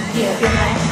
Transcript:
to.